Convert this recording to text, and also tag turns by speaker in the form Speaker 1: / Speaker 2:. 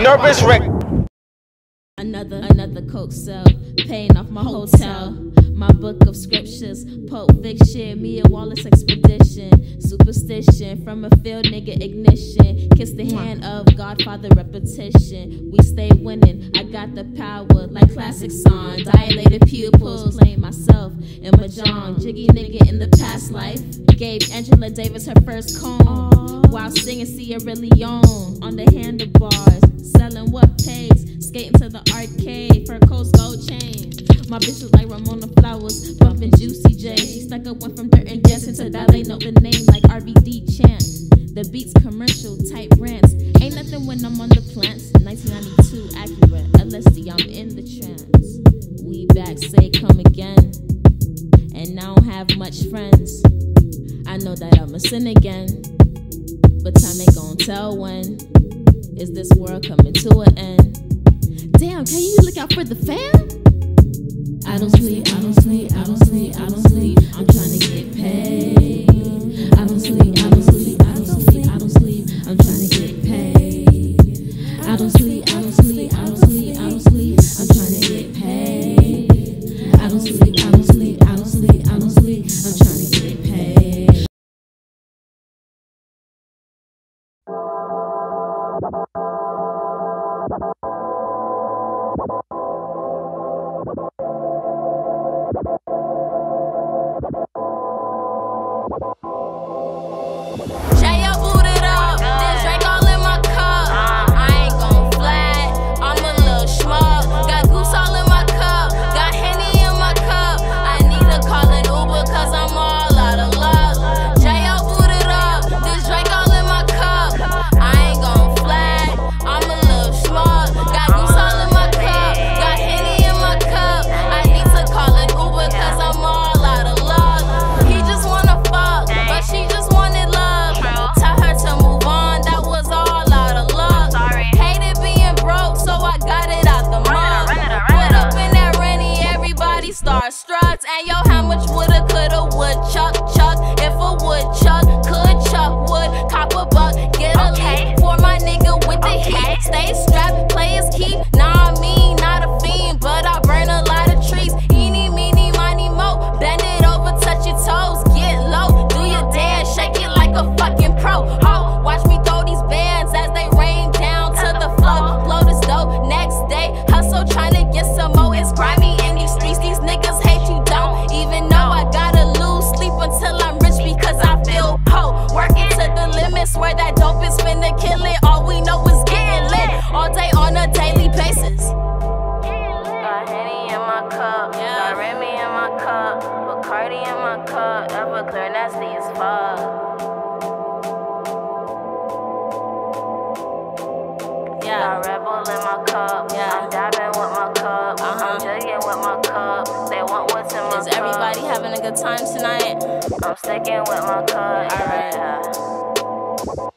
Speaker 1: Nervous wreck.
Speaker 2: Another, another coke cell, paying off my hotel. My book of scriptures, Pope Fiction, me and Wallace expedition. Superstition from a field nigga ignition. Kiss the hand of Godfather repetition. We stay winning, I got the power like classic song. Dilated pupils, playing myself in my John. Jiggy nigga in the past life. Gave Angela Davis her first comb while singing Sierra Leone on the handlebars. Selling what pays, skating to the arcade for a Coast Gold chain. My bitch was like Ramona Flowers, bumping Juicy J. She stuck up went from dirt and dancing to ballet, know the name like RBD chant. The beats commercial type rants. Ain't nothing when I'm on the plants. 1992 accurate. LSD, I'm in the trance. We back, say come again. And I don't have much friends. I know that I'm a sin again. But time ain't gonna tell when. Is this world coming to an end? Damn, can you look out for the fam? I don't sleep, I don't sleep, I don't sleep, I don't sleep. I'm trying to get paid. I don't sleep, I don't sleep, I don't sleep, I don't sleep. I'm trying to get paid. I don't sleep,
Speaker 3: starstruck. And yo, how much woulda, coulda, would chuck, chuck. If a wood is kill it. All we know is getting lit all day on a daily basis. Got Henny in my cup, yeah. got Remy in my cup, Bacardi in my cup, Everclear nasty as fuck. Yeah, got Red Bull in my cup, yeah, I'm dabbing with my cup, uh-huh. I'm jugging with my cup, they want what's in my
Speaker 2: Is
Speaker 3: cup.
Speaker 2: everybody having a good time tonight?
Speaker 3: I'm sticking with my cup,
Speaker 2: Alright.